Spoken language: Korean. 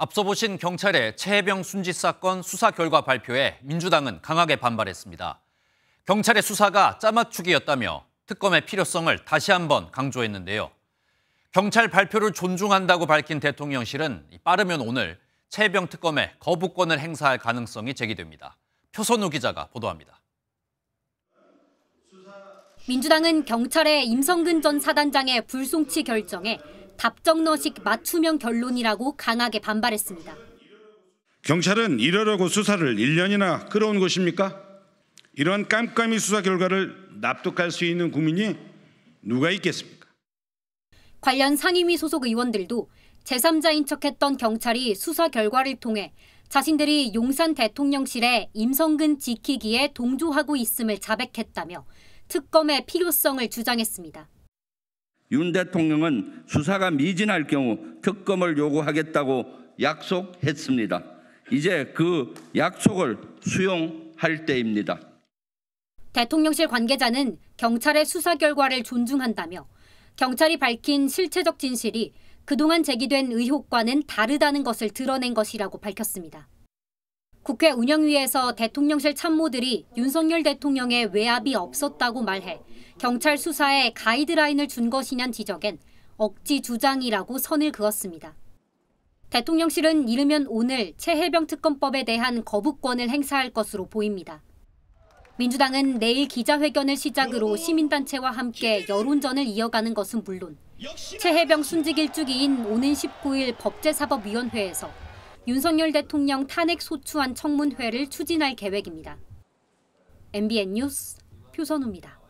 앞서 보신 경찰의 최혜병 순직 사건 수사 결과 발표에 민주당은 강하게 반발했습니다. 경찰의 수사가 짜맞추기였다며 특검의 필요성을 다시 한번 강조했는데요. 경찰 발표를 존중한다고 밝힌 대통령실은 빠르면 오늘 최혜병 특검에 거부권을 행사할 가능성이 제기됩니다. 표선우 기자가 보도합니다. 민주당은 경찰의 임성근 전 사단장의 불송치 결정에 답정너식 맞춤형 결론이라고 강하게 반발했습니다. 경찰은 이러려고 수사를 1년이나 끌어온 것입니까? 이러한 깜깜이 수사 결과를 납득할 수 있는 국민이 누가 있겠습니까? 관련 상임위 소속 의원들도 제3자인 척했던 경찰이 수사 결과를 통해 자신들이 용산 대통령실에 임성근 지키기에 동조하고 있음을 자백했다며 특검의 필요성을 주장했습니다. 윤 대통령은 수사가 미진할 경우 특검을 요구하겠다고 약속했습니다. 이제 그 약속을 수용할 때입니다. 대통령실 관계자는 경찰의 수사 결과를 존중한다며 경찰이 밝힌 실체적 진실이 그동안 제기된 의혹과는 다르다는 것을 드러낸 것이라고 밝혔습니다. 국회 운영위에서 대통령실 참모들이 윤석열 대통령의 외압이 없었다고 말해 경찰 수사에 가이드라인을 준 것이냐는 지적엔 억지 주장이라고 선을 그었습니다. 대통령실은 이르면 오늘 최혜병 특검법에 대한 거부권을 행사할 것으로 보입니다. 민주당은 내일 기자회견을 시작으로 시민단체와 함께 여론전을 이어가는 것은 물론 최혜병 순직 일주기인 오는 19일 법제사법위원회에서 윤석열 대통령 탄핵 소추안 청문회를 추진할 계획입니다. MBN 뉴스 표선우입니다.